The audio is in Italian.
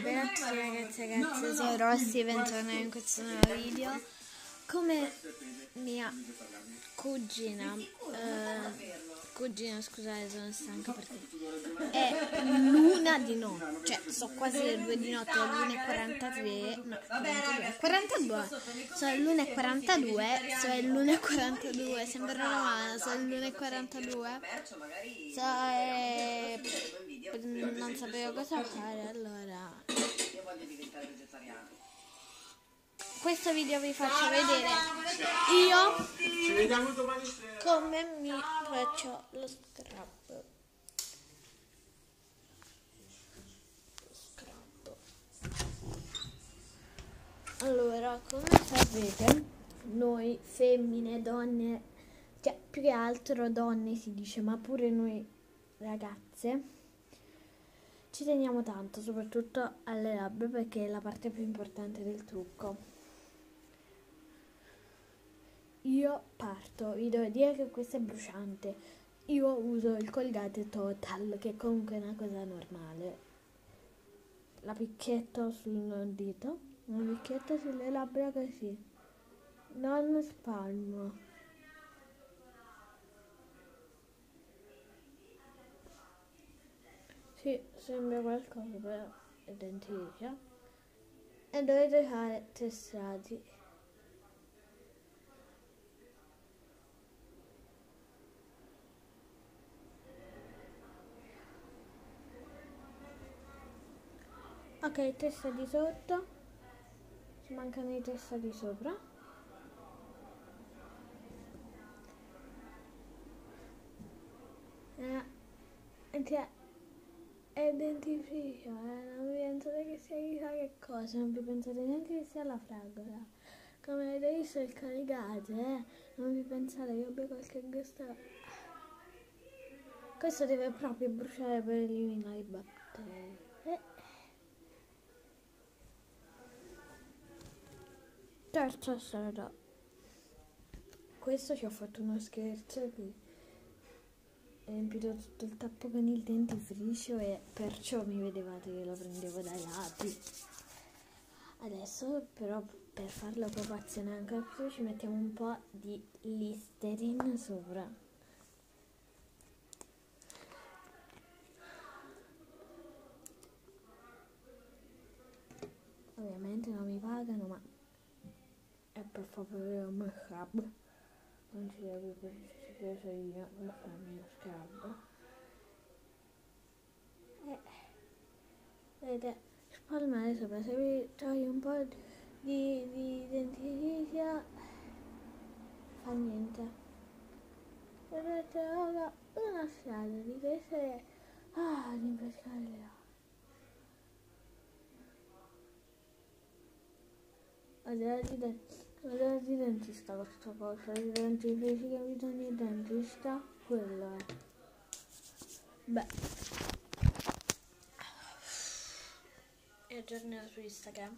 Tutti ragazzi e ragazze, sono Rossi e bentornati in questo nuovo video. Come mia cugina, eh, cugina scusate sono stanca perché è l'una di notte, cioè sono quasi le due di notte, le 1.43, no 42, 42, sono le 1.42, sono le 1.42, sembra romana, sono le 1.42, so, eh, non sapevo cosa fare allora. Questo video vi faccio vedere. io come mi faccio lo scrub scrub. Allora come sapete noi femmine donne cioè più che altro donne si dice ma pure noi ragazze ci teniamo tanto soprattutto alle labbra perché è la parte più importante del trucco io parto, vi devo dire che questo è bruciante. Io uso il Colgate Total, che comunque è una cosa normale. La picchietto sul dito, una picchietta sulle labbra così. Non spalmo. Sì, sembra qualcosa, però è dentifricia. E dovete fare testati. ok testa di sotto ci mancano i testa di sopra eh, è dentifricio eh, non pensate che sia chissà che cosa non vi pensate neanche che sia la fragola come avete visto il caricate eh, non vi pensate che abbia qualche gusto questo deve proprio bruciare per eliminare i batteri eh. Terza sera. Questo ci ho fatto uno scherzo che ho riempito tutto il tappo con il dentifricio e perciò mi vedevate che lo prendevo dai lati. Adesso però per farlo proprio azionare ancora più ci mettiamo un po' di Listerine sopra. Ovviamente non mi pagano ma e per favore un scrub non ci devo preso io per farmi lo scrub e vedete spalmare sopra se vi togli un po' di, di dentifricia fa niente vedete ora una strada di queste ah rinfrescare le acque Allora di dentista questa cosa, i dentifrici che bisogna il dentista, quello è. Beh. Journey Instagram.